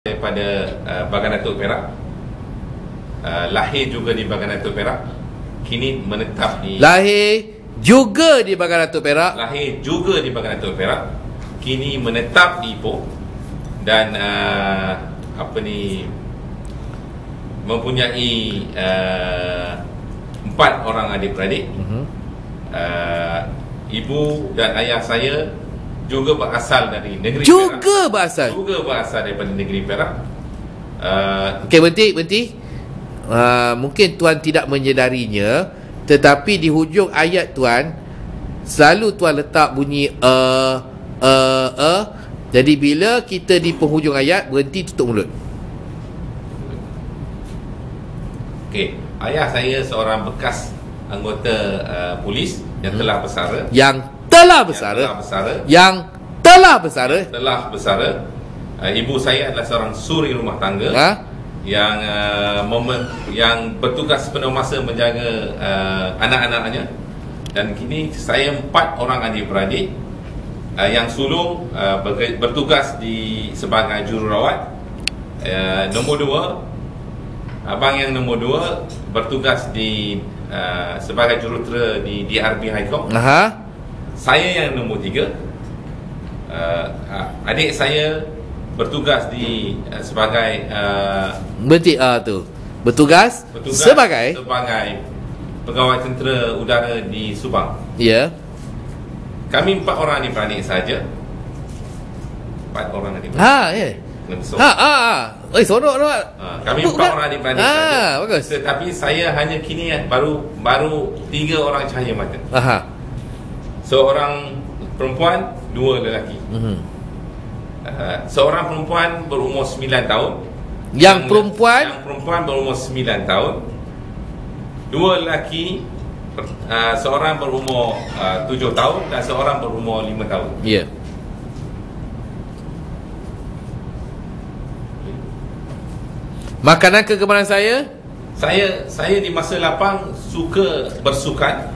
daripada uh, Bagan Datuk Perak uh, lahir juga di Bagan Datuk Perak kini menetap di Lahir juga di Bagan Datuk Perak. lahir juga di Bagan Datuk Perak kini menetap di Ipoh dan uh, apa ni mempunyai uh, empat orang adik-beradik Mhm. uh, ibu dan ayah saya juga berasal dari negeri Juga Perak berasal. juga berasal daripada negeri Perak uh, Okey, berhenti, berhenti. Uh, mungkin tuan tidak menyedarinya, tetapi di hujung ayat tuan selalu tuan letak bunyi uh, uh, uh. Jadi bila kita di penghujung ayat berhenti tutup mulut. Okey, ayah saya seorang bekas anggota uh, polis yang telah bersara. Yang telah Yang bersara. telah bersara. Yang telah bersara. Telah bersara. Uh, ibu saya adalah seorang suri rumah tangga Ha? yang uh, momen, yang bertugas sepenuh masa menjaga uh, anak-anaknya. Dan kini saya empat orang adik-beradik uh, yang sulung uh, bertugas di sebagai jururawat. Uh, nombor dua, abang yang nombor dua bertugas di uh, sebagai jurutera di DRB High Court. Aha. Saya yang nombor tiga uh, Adik saya bertugas di uh, sebagai uh, Berhenti ah tu. Bertugas, bertugas sebagai sebagai pegawai tentera udara di Subang. ya. Kami empat orang adik-beradik saja. Empat orang adik-beradik. Ha, ya. Besar. Ha, ha, ha. Eh, sonok tu. Ha, kami empat kan? orang adik-beradik Ha, saja. bagus. Tetapi saya hanya kini baru baru tiga orang cahaya mata. Aha. Seorang perempuan, dua lelaki. Mhm. Uh, seorang perempuan berumur 9 tahun Yang perempuan Yang perempuan berumur 9 tahun Dua lelaki uh, Seorang berumur uh, 7 tahun Dan seorang berumur 5 tahun Ya. Makanan kegemaran saya? Saya saya di masa lapang Suka bersukan.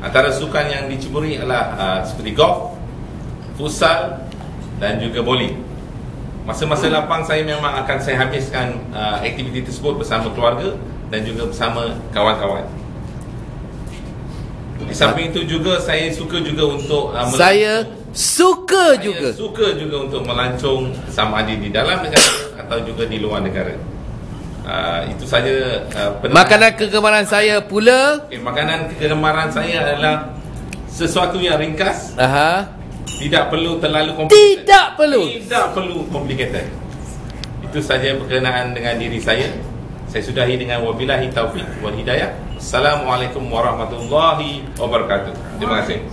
Antara sukan yang diceburi adalah uh, Seperti golf Futsal Dan juga bowling. Masa-masa lapang saya memang akan saya habiskan uh, Aktiviti tersebut bersama keluarga Dan juga bersama kawan-kawan. Di samping itu juga Saya suka juga untuk uh, Saya suka Saya juga. suka juga untuk melancong Sama ada di dalam negara Atau juga di luar negara uh, Itu saja uh, Makanan kegemaran saya pula Okay, makanan kegemaran saya adalah sesuatu yang ringkas, Aha. tidak perlu terlalu complicated. Tidak perlu Tidak perlu complicated. Itu saja berkenaan dengan diri saya. Saya sudahi dengan wabillahi taufik wal hidayah. Assalamualaikum warahmatullahi wabarakatuh. Terima kasih.